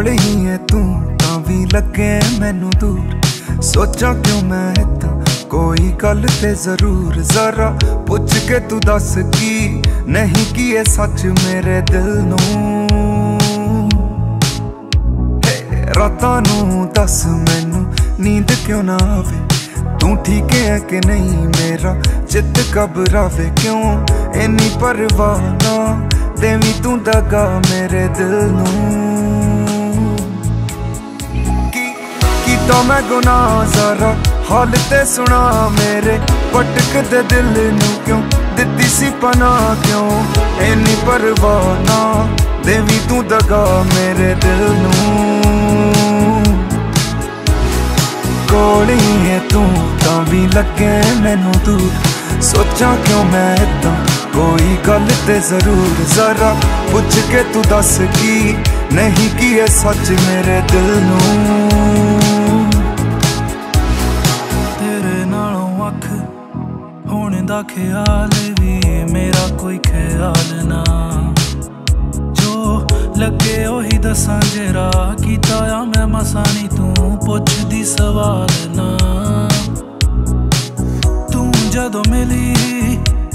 ਕੋਲ ਹੀ ਹੈ ਤੂੰ ਤਾਂ ਵੀ ਲੱਗੇ ਮੈਨੂੰ ਦੂਰ। ਸੋਚਾਂ ਕਿਉਂ ਮੈਂ ਇਦਾਂ? ਕੋਈ ਗੱਲ ਤੇ ਜ਼ਰੂਰ ਜ਼ਰਾ ਪੁੱਛ ਕੇ ਤੂੰ ਦੱਸ ਕੀ? ਨਹੀਂ ਕੀ ਇਹ ਸੱਚ ਮੇਰੇ ਦਿਲ ਨੂੰ? ਰਾਤਾਂ ਨੂੰ ਦੱਸ ਮੈਨੂੰ, ਨੀਂਦ ਕਿਉਂ ਨਾ ਆਵੇ? ਤੂੰ ਠੀਕ ਹੈ ਕਿ ਨਹੀਂ ਮੇਰਾ? ਚਿੱਤ ਕਬਰਾਵੇ ਕਿਉਂ? ਇੰਨੀ ਪਰਵਾਹ ਨਾ ਦੇਵੀਂ ਤੂੰ ਦਗਾ ਮੇਰੇ ਦਿਲ ਨੂੰ। ਕੀਤਾ ਮੈਂ ਗੁਨਾਹ ਜ਼ਰਾ ਹਾਲ ਤੇ ਸੁਣਾ ਮੇਰੇ ਪਟਕਦੇ ਦਿਲ ਨੂੰ ਕਿਉਂ? ਦਿੱਤੀ ਸੀ ਪਨਾ ਕਿਉਂ? ਇੰਨੀ ਪਰਵਾਹ ਨਾ ਦੇਵੀਂ ਤੂੰ ਦਗਾ ਮੇਰੇ ਦਿਲ ਨੂੰ। ਕੋਲ ਹੈ ਤੂੰ, ਤਾਂ ਵੀ ਲੱਗੇ ਮੈਨੂੰ ਤੂੰ ਸੋਚਾਂ ਕਿਉਂ ਮੈਂ ਤਾਂ ਕੋਈ ਗੱਲ ਤੇ ਜ਼ਰੂਰ ਜ਼ਰਾ ਪੁੱਛ ਕੇ ਤੂੰ ਦੱਸ ਕੀ? ਨਹੀਂ ਕੀ ਇਹ ਸੱਚ ਮੇਰੇ ਦਿਲ ਨੂੰ? ਖਿਆਲ ਵੀ ਮੇਰਾ ਕੋਈ ਖਿਆਲ ਨਾ। ਜੋ ਲੱਗੇ ਉਹੀ ਦੱਸਾਂ ਜਰਾ ਕੀਤਾ ਆ ਮੈਂ ਮਸਾਨੀ ਤੂੰ ਪੁੱਛਦੀ ਸਵਾਲ ਨਾ। ਤੂੰ ਜਦੋਂ ਮਿਲੀ,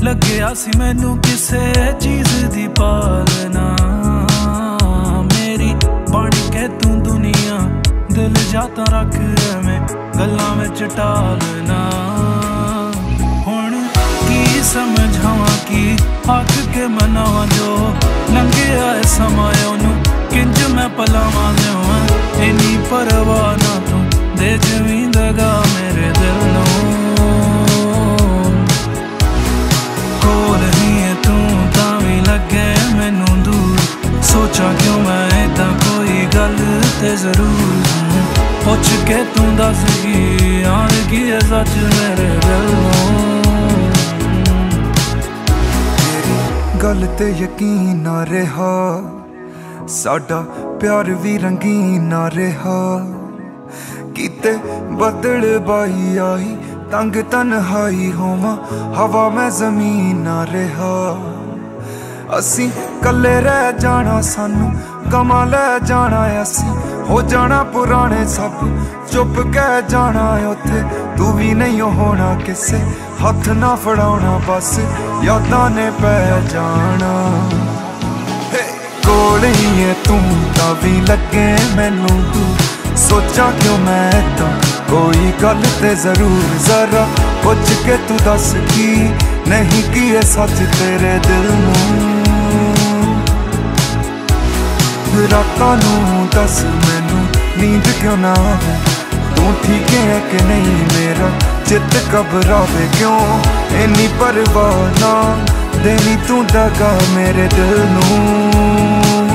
ਲੱਗਿਆ ਸੀ ਮੈਨੂੰ ਕਿਸੇ ਚੀਜ਼ ਦੀ ਪਾਲਣਾ ਮੇਰੀ ਬਣ ਕੇ ਤੂੰ ਦੁਨੀਆ, ਦਿਲ ਜਾਤਾ ਰੱਖ ਐਵੇਂ ਗੱਲਾਂ ਵਿੱਚ ਟਾਲਣਾ ਸਮਝਾਵਾਂ ਕੀ ਹੱਕ ਕੇ ਮਨਾਵਾਂ ਜੋ ਲੰਘਿਆ ਏ ਸਮਾਂ ਉਹਨੂੰ। ਕਿੰਜ ਮੈਂ ਪਲਾਵਾਂ ਲਿਆਵਾਂ। ਇੰਨੀ ਪਰਵਾਹ ਨਾ ਤੂੰ ਦੇ ਜਵੀਂ ਮੇਰੇ ਦਿਲ ਨੂੰ। ਕੋਲ ਹੀ ਹੈ ਤੂੰ, ਤਾਂ ਵੀ ਲੱਗੇ ਮੈਨੂੰ ਦੂਰ। ਸੋਚਾਂ ਕਿਉਂ ਮੈਂ ਤਾਂ ਕੋਈ ਗੱਲ ਤੇ ਜ਼ਰੂਰ ਪੁੱਛ ਕੇ ਤੂੰ ਦੱਸ ਕੀ ਆਣ ਕੀ ਹੈ ਸੱਚ ਮੇਰੇ ਦਿਲ ਨੂੰ। ਗੱਲ ਤੇ ਯਕੀਨ ਨਾ ਰਿਹਾ। ਸਾਡਾ ਪਿਆਰ ਵੀ ਰੰਗੀਨ ਨਾ ਰਿਹਾ। ਕਿਤੇ ਬਦਲ ਬਾਈ ਆਈ, ਤੰਗ ਤਨਹਾਈ ਹੋਵਾਂ, ਹਵਾ ਮੈਂ ਜ਼ਮੀਨ ਨਾ ਰਿਹਾ। ਅਸੀਂ ਕੱਲੇ ਰਹਿ ਜਾਣਾ ਸਾਨੂੰ ਗਮਾ ਲੈ ਜਾਣਾ ਅਸੀਂ। ਹੋ ਜਾਣਾ ਪੁਰਾਣੇ ਸਭ, ਚੁੱਪ ਕਹਿ ਜਾਣਾ ਉੱਥੇ। ਤੂੰ ਵੀ ਨਹੀਂ ਹੋਣਾ ਕਿਸੇ, ਹੱਥ ਨਾ ਫੜਾਉਣਾ ਬਸ, ਯਾਦਾਂ ਨੇ ਪੈ ਜਾਣਾ। ਕੋਲ ਹੀ ਹੈ ਤੂੰ, ਤਾਂ ਵੀ ਲੱਗੇ ਮੈਨੂੰ ਤੂੰ। ਸੋਚਾਂ ਕਿਉਂ ਮੈਂ ਤਾਂ? ਕੋਈ ਗੱਲ ਤੇ ਜ਼ਰੂਰ ਜ਼ਰਾ ਪੁੱਛ ਕੇ ਤੂੰ ਦੱਸ ਕੀ? ਨਹੀਂ ਕੀ ਇਹ ਸੱਚ ਤੇਰੇ ਦਿਲ ਨੂੰ? ਰਾਤਾਂ ਨੂੰ ਦੱਸ ਮੈਨੂੰ, ਨੀਂਦ ਕਿਉਂ ਨਾ ਆਵੇ? ਤੂੰ ਠੀਕ ਹੈ ਕਿ ਨਹੀਂ ਮੇਰਾ? ਚਿੱਤ ਘਬਰਾਵੇ ਕਿਉਂ? ਇੰਨੀ ਪਰਵਾਹ ਨਾ ਦੇਣੀ ਤੂੰ ਦਗਾ ਮੇਰੇ ਦਿਲ ਨੂੰ।